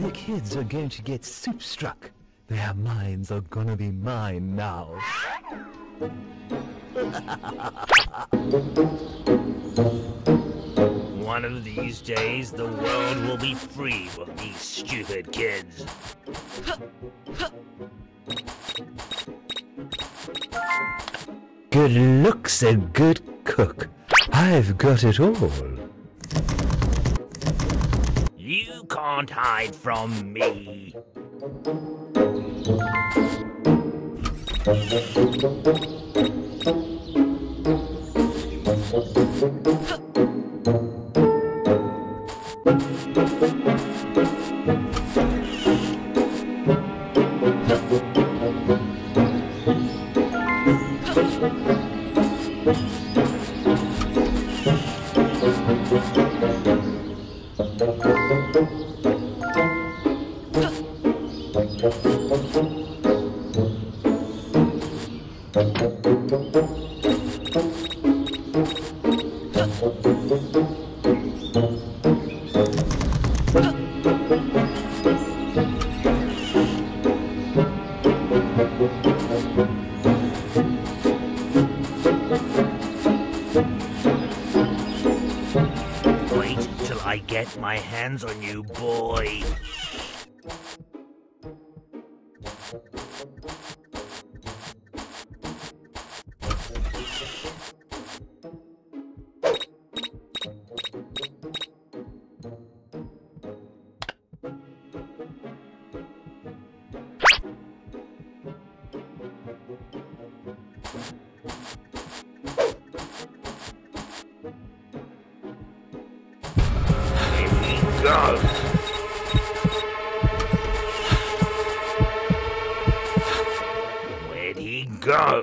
The kids are going to get soup struck. Their minds are gonna be mine now. One of these days, the world will be free of these stupid kids. Good looks and good cook. I've got it all. You can't hide from me. Wait get my hands on you, boy. Here we go. Where'd he go?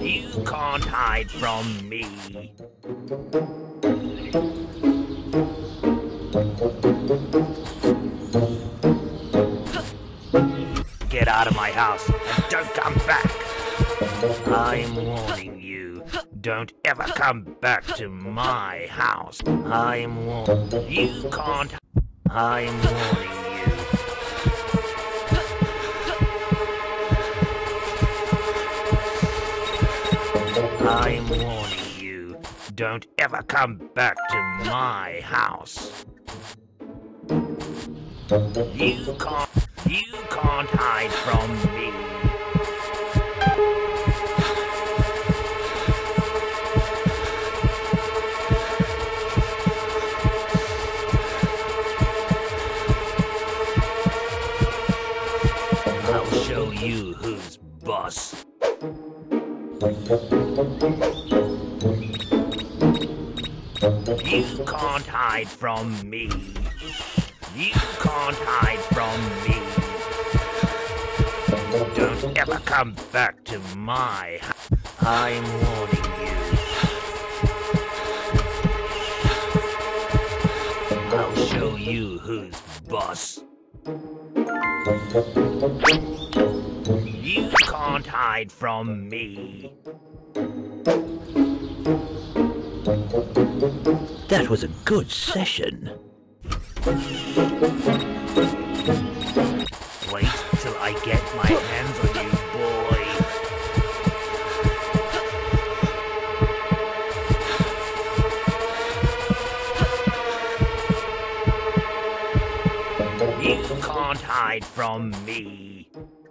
You can't hide from me. Get out of my house and don't come back. I'm warning you. Don't ever come back to my house. I'm warning you You can't. I'm warning you. I'm warning you. Don't ever come back to my house. You can't. You can't hide from me. You who's boss. You can't hide from me. You can't hide from me. Don't ever come back to my house. I'm warning you. I'll show you who's boss. You can't hide from me. That was a good session. Wait till I get my hands on you, boy. You can't hide from me.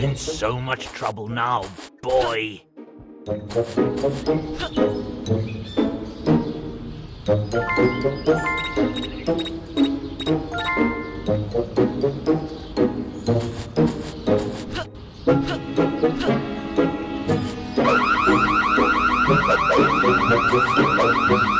You're in so much trouble now, boy.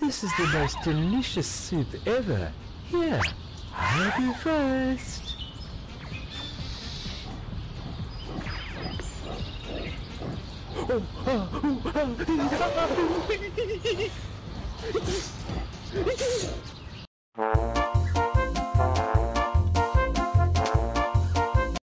This is the most delicious soup ever. Here, I'll be first. Oh, oh.